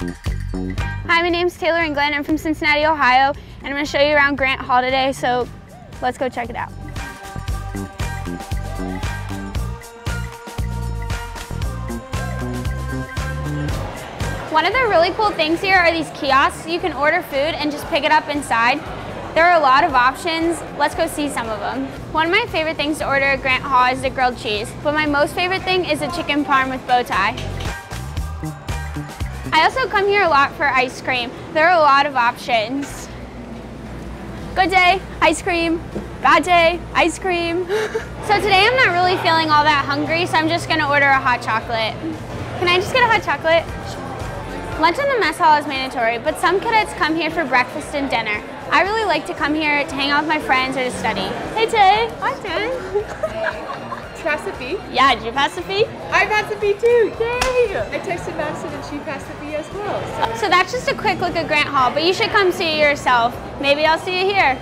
Hi, my name's Taylor England. I'm from Cincinnati, Ohio, and I'm going to show you around Grant Hall today, so let's go check it out. One of the really cool things here are these kiosks. You can order food and just pick it up inside. There are a lot of options. Let's go see some of them. One of my favorite things to order at Grant Hall is the grilled cheese, but my most favorite thing is the chicken parm with bow tie. I also come here a lot for ice cream. There are a lot of options. Good day, ice cream. Bad day, ice cream. so today I'm not really feeling all that hungry, so I'm just gonna order a hot chocolate. Can I just get a hot chocolate? Lunch in the mess hall is mandatory, but some cadets come here for breakfast and dinner. I really like to come here to hang out with my friends or to study. Hey Tay. Hi Tay. Pass the fee? Yeah, did you pass the fee? I passed the fee too, yay! I texted Madison and she passed the fee as well. So. so that's just a quick look at Grant Hall, but you should come see it yourself. Maybe I'll see you here.